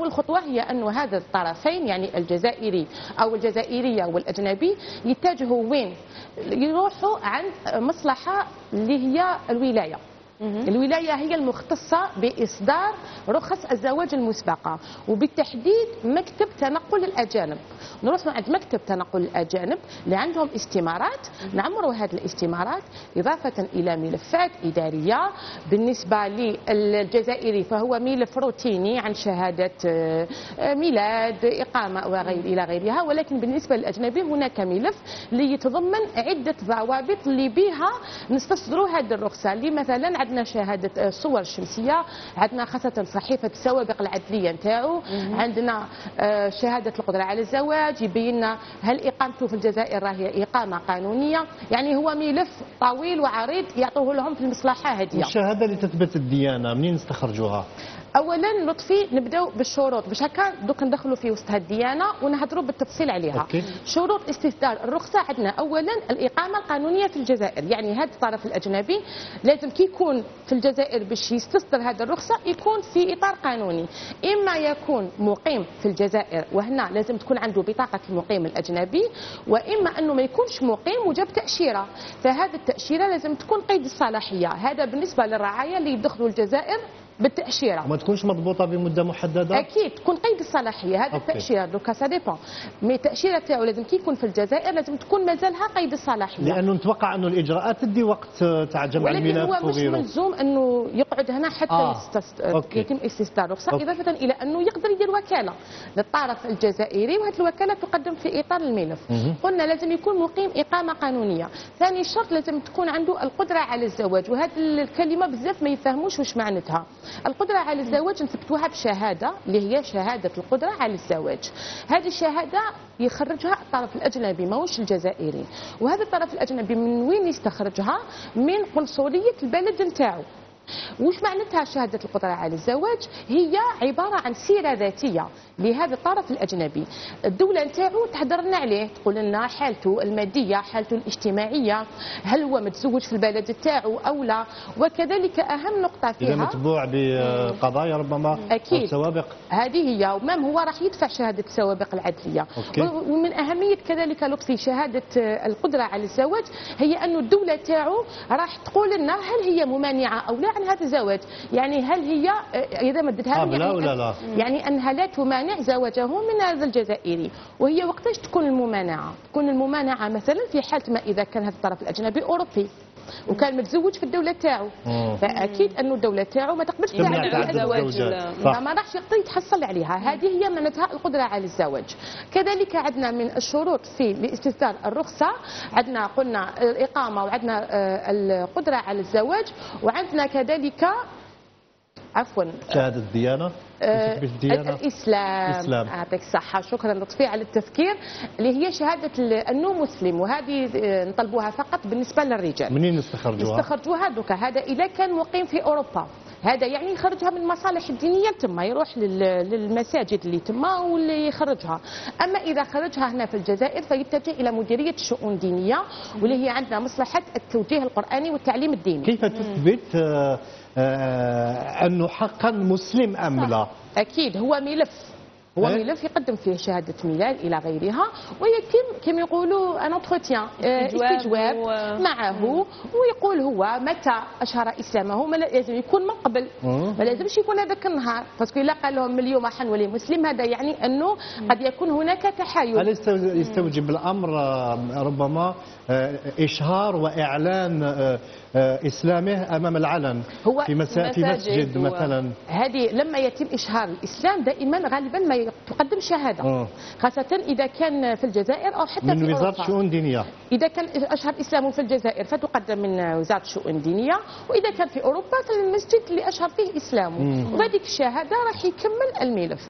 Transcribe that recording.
أول خطوة هي أن هذا الطرفين يعني الجزائري أو الجزائرية والأجنبي يتجهوا وين؟ يروحوا عن مصلحة اللي هي الولاية. الولاية هي المختصة بإصدار رخص الزواج المسبقة وبالتحديد مكتب تنقل الأجانب. نروح عند مكتب تنقل الأجانب اللي عندهم استمارات نعمروا هذه الاستمارات إضافة إلى ملفات إدارية. بالنسبة للجزائري فهو ملف روتيني عن شهادة آه، ميلاد إقامة وغير إلى غيرها. ولكن بالنسبة للأجنبي هناك ملف ليتضمن عدة ضوابط اللي بها نستصدروا هذه الرخصة. اللي مثلا عندنا شهادة الصور الشمسية. عندنا خاصة صحيفة السوابق العدلية نتاعو. عندنا آه، شهادة القدرة على الزواج. يبين لنا هل إقامته في الجزائر راهي إقامة قانونية. يعني هو ملف طويل وعريض يعطوه لهم في المصلحة هذه الشهادة اللي تثبت الديانة منين استخرجوها؟ اولا لطفي نبداو بالشروط باش هكا دوك ندخلوا في وسط الديانه ونهضروا بالتفصيل عليها. أوكي. شروط استصدار الرخصة عندنا. اولا الإقامة القانونية في الجزائر. يعني هذا الطرف الأجنبي لازم كي يكون في الجزائر باش يستصدر هذه الرخصة يكون في إطار قانوني. إما يكون مقيم في الجزائر وهنا لازم تكون عنده بطاقة المقيم الأجنبي وإما أنه ما يكونش مقيم وجاب تأشيرة. فهذه التأشيرة لازم تكون قيد الصلاحية. هذا بالنسبة للرعايا اللي يدخلوا الجزائر بالتأشيرة. وما تكونش مضبوطة بمدة محددة؟ أكيد تكون قيد الصلاحية هذا التأشيرة دوكا ça dépend. mais التاشيره تاعو لازم كي يكون في الجزائر لازم تكون مازالها قيد الصلاحية. لأنه نتوقع أنه الإجراءات تدي وقت تاع جمع الملف ولكن هو مش ملزوم أنه يقعد هنا حتى آه. يتم استصدار رخصه إضافة إلى أنه يقدر يدير وكالة للطرف الجزائري وهذه الوكالة تقدم في إطار الملف. مه. قلنا لازم يكون مقيم إقامة قانونية. ثاني شرط لازم تكون عنده القدرة على الزواج. وهذه الكلمة بزاف ما يفهموش واش معناتها. القدرة على الزواج نثبتوها بشهادة اللي هي شهادة القدرة على الزواج. هذه الشهادة يخرجها الطرف الأجنبي ماهوش الجزائري. وهذا الطرف الأجنبي من وين يستخرجها؟ من قنصلية البلد نتاعو. وش معناتها شهادة القدرة على الزواج؟ هي عبارة عن سيرة ذاتية. لهذا الطرف الأجنبي. الدولة نتاعو تحضر لنا عليه. تقول لنا حالته المادية حالته الاجتماعية هل هو متزوج في البلد تاعو أو لا؟ وكذلك أهم نقطة فيها إذا متبوع بقضايا ربما أكيد. سوابق هذه هي. ومام هو راح يدفع شهادة السوابق العدلية. أوكي. ومن أهمية كذلك لطفي شهادة القدرة على الزواج هي أن الدولة تاعو راح تقول لنا هل هي ممانعة أو لا عن هذا الزواج. يعني هل هي إذا مدتها يعني ولا لا. يعني أنها لا تمانع زواجه من هذا الجزائري وهي وقتاش تكون الممانعة؟ تكون الممانعة مثلا في حالة ما إذا كان هذا الطرف الأجنبي أوروبي وكان متزوج في الدولة تاعو. فأكيد انه الدولة تاعو ما تقبلش تمنع الزواج. فما راحش يقدر يتحصل عليها. هذه هي معناتها القدرة على الزواج. كذلك عندنا من الشروط في لاستثمار الرخصة عندنا قلنا الإقامة وعندنا آه، القدرة على الزواج وعندنا كذلك عفوا. شهادة الديانه آه الإسلام. الإسلام. يعطيك الصحة. شكرا لطفي على التذكير اللي هي شهادة أنه مسلم وهذه آه، نطلبوها فقط بالنسبة للرجال. منين استخرجوها؟ استخرجوها دوكا. هذا اذا كان مقيم في أوروبا. هذا يعني يخرجها من المصالح الدينية تما يروح للمساجد اللي تما واللي يخرجها. أما إذا خرجها هنا في الجزائر فيتجه إلى مديرية الشؤون الدينيه واللي هي عندنا مصلحة التوجيه القرآني والتعليم الديني. كيف تثبت آه، آه، أنه حقا مسلم أم لا؟ أكيد هو ملف. هو إيه؟ ملف يقدم فيه شهادة ميلاد إلى غيرها ويتم كما يقولوا un entretien استجواب معه ويقول هو متى أشهر إسلامه؟ ما لازم يكون من قبل. ما لازمش يكون هذاك النهار parce que إلا قال لهم اليوم حنولي مسلم هذا يعني أنه قد يكون هناك تحايل. هل يستوجب الأمر آه، ربما آه، إشهار وإعلان إسلامه أمام العلن هو في, مسا في مسجد مثلا؟ هذه لما يتم إشهار الإسلام دائما غالبا ما تقدم شهادة. أوه. خاصة إذا كان في الجزائر أو حتى من في وزارة الشؤون الدينيه إذا كان أشهر اسلامه في الجزائر فتقدم من وزارة الشؤون الدينيه وإذا كان في أوروبا فالمسجد اللي اشهر فيه اسلامه وبهذيك الشهادة راح يكمل الملف.